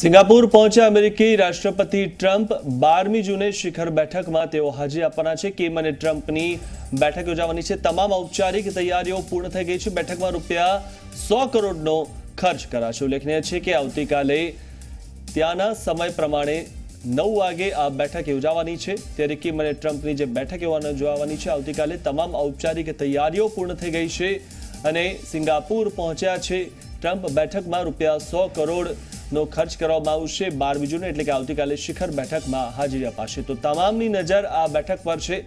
Singapore પહોંચ્યા અમેરિકી રાષ્ટ્રપતિ ટ્રમ્પ બારમી જૂને શિખર બેઠકમાં તેઓ હાજરી આપવાના છે. કિમ અને ટ્રમ્પની બેઠક યોજાવાની છે. તમામ ઔપચારિક તૈયારીઓ પૂર્ણ થઈ ગઈ છે. બેઠકમાં રૂપિયા સો કરોડનો ખર્ચ કરાશે. ઉલ્લેખનીય છે કે આવતીકાલે ત્યાંના સમય પ્રમાણે નવ વાગે આ બેઠક યોજાવાની છે. ત્યારે કિમ અને ટ્રમ્પની જે બેઠક યોજવાની છે, આવતીકાલે તમામ ઔપચારિક તૈયારીઓ પૂર્ણ થઈ ગઈ છે. અને સિંગાપુર પહોંચ્યા છે. ટ્રમ્પ બેઠકમાં રૂપિયા સો કરોડનો ખર્ચ કરવામાં આવશે. બારમી જૂને એટલે કે આવતીકાલે શિખર બેઠકમાં હાજરી અપાશે. તો તમામની નજર આ બેઠક પર છે.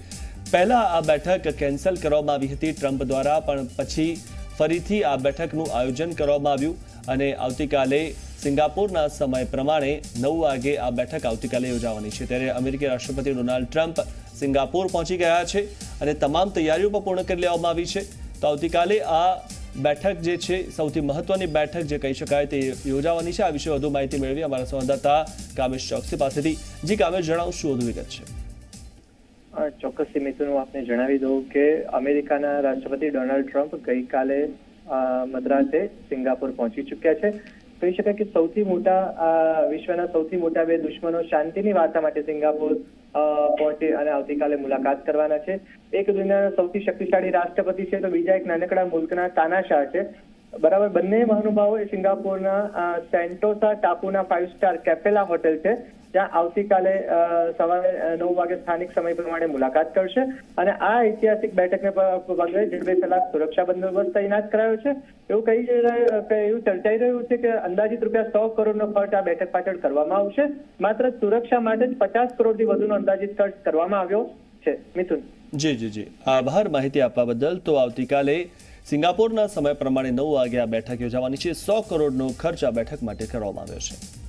પહેલા આ બેઠક કેન્સલ કરવામાં આવી હતી ટ્રમ્પ દ્વારા, પણ પછી ફરીથી આ બેઠકનું આયોજન કરવામાં આવ્યું અને આવતીકાલે સિંગાપુરના સમય પ્રમાણે નવ વાગે આ બેઠક આવતીકાલે યોજાવાની છે. ત્યારે અમેરિકી રાષ્ટ્રપતિ ડોનાલ્ડ ટ્રમ્પ સિંગાપુર પહોંચી ગયા છે અને તમામ તૈયારીઓ પણ પૂર્ણ કરી લેવામાં આવી છે. તો આવતીકાલે આ બેઠક જે છે, સૌથી મહત્વની બેઠક જે કહી શકાય તે યોજાવાની છે. આ વિશે વધુ માહિતી મેળવી અમારા સંવાદદાતા કામેશ ચોકસી પાસેથી. જી કામેશ જણાવું શું વધુ વિગત છે. ચોક્કસથી મિથુન હું આપને જણાવી દઉં કે અમેરિકાના રાષ્ટ્રપતિ ડોનાલ્ડ ટ્રમ્પ ગઈકાલે મદ્રાસે સિંગાપુર પહોંચી ચૂક્યા છે. કહી શકાય કે સૌથી મોટા વિશ્વના સૌથી મોટા બે દુશ્મનો શાંતિની વાર્તા માટે સિંગાપુર પહોંચે અને આવતીકાલે મુલાકાત કરવાના છે. એક દુનિયાના સૌથી શક્તિશાળી રાષ્ટ્રપતિ છે તો બીજા એક નાનકડા મુલ્કના તાનાશાહ છે. બરાબર, બંને મહાનુભાવો એ સિંગાપુરના સેન્ટોસા ટાપુના ફાઇવ સ્ટાર કેપેલા હોટેલ છે. જ્યાં આવતીકાલે સવારે નવ વાગે સ્થાનિક સમય પ્રમાણે મુલાકાત કરશે અને આ ઐતિહાસિક બેઠકને પગલે બે કલાક સુરક્ષા બંદોબસ્ત તૈનાત કરાયો છે. એવું કહી, એવું ચર્ચાઈ રહ્યું છે કે અંદાજિત રૂપિયા સો કરોડનો ખર્ચ આ બેઠક પાછળ કરવામાં આવશે. માત્ર સુરક્ષા માટે જ પચાસ કરોડથી વધુનો અંદાજિત ખર્ચ કરવામાં આવ્યો છે. મિથુન. જી જી જી. આભાર માહિતી આપવા બદલ. તો આવતીકાલે સિંગાપોરના સમય પ્રમાણે નવ વાગે આ બેઠક યોજાવાની છે. સો કરોડનો ખર્ચ આ બેઠક માટે કરવામાં આવ્યો છે.